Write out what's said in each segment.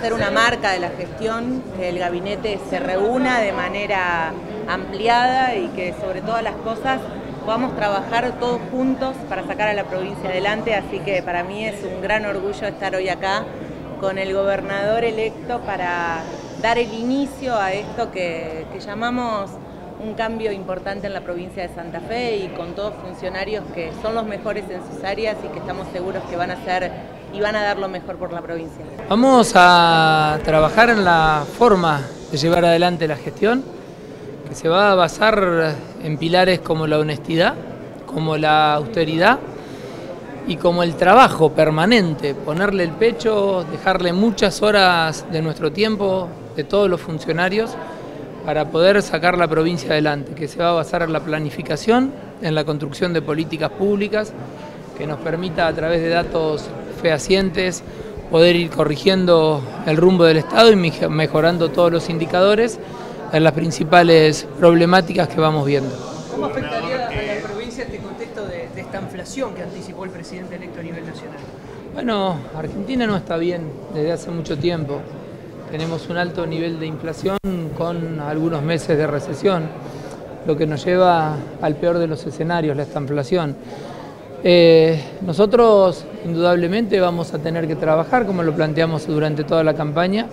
ser una marca de la gestión, que el gabinete se reúna de manera ampliada y que sobre todas las cosas podamos trabajar todos juntos para sacar a la provincia adelante, así que para mí es un gran orgullo estar hoy acá con el gobernador electo para dar el inicio a esto que, que llamamos un cambio importante en la provincia de Santa Fe y con todos funcionarios que son los mejores en sus áreas y que estamos seguros que van a ser y van a dar lo mejor por la provincia. Vamos a trabajar en la forma de llevar adelante la gestión, que se va a basar en pilares como la honestidad, como la austeridad y como el trabajo permanente, ponerle el pecho, dejarle muchas horas de nuestro tiempo, de todos los funcionarios, para poder sacar la provincia adelante, que se va a basar en la planificación, en la construcción de políticas públicas, que nos permita a través de datos fehacientes poder ir corrigiendo el rumbo del Estado y mejorando todos los indicadores en las principales problemáticas que vamos viendo. ¿Cómo afectaría a la provincia este contexto de, de esta inflación que anticipó el presidente electo a nivel nacional? Bueno, Argentina no está bien desde hace mucho tiempo. Tenemos un alto nivel de inflación con algunos meses de recesión, lo que nos lleva al peor de los escenarios, la estanflación. Eh, nosotros indudablemente vamos a tener que trabajar, como lo planteamos durante toda la campaña,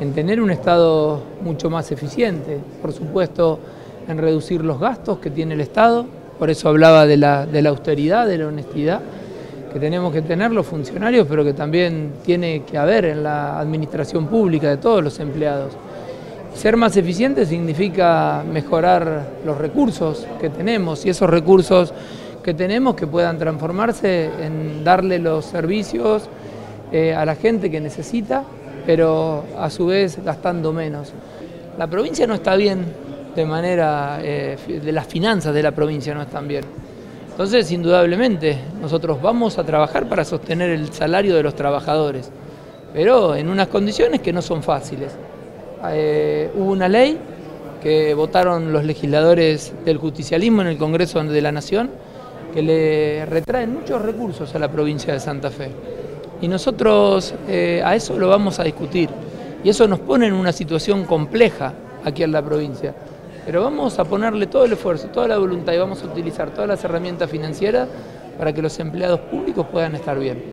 en tener un Estado mucho más eficiente, por supuesto en reducir los gastos que tiene el Estado, por eso hablaba de la, de la austeridad, de la honestidad que tenemos que tener los funcionarios, pero que también tiene que haber en la administración pública de todos los empleados. Ser más eficiente significa mejorar los recursos que tenemos y esos recursos que tenemos que puedan transformarse en darle los servicios eh, a la gente que necesita, pero a su vez gastando menos. La provincia no está bien de manera, eh, de las finanzas de la provincia no están bien. Entonces, indudablemente, nosotros vamos a trabajar para sostener el salario de los trabajadores, pero en unas condiciones que no son fáciles. Eh, hubo una ley que votaron los legisladores del justicialismo en el Congreso de la Nación que le retraen muchos recursos a la provincia de Santa Fe. Y nosotros eh, a eso lo vamos a discutir. Y eso nos pone en una situación compleja aquí en la provincia. Pero vamos a ponerle todo el esfuerzo, toda la voluntad y vamos a utilizar todas las herramientas financieras para que los empleados públicos puedan estar bien.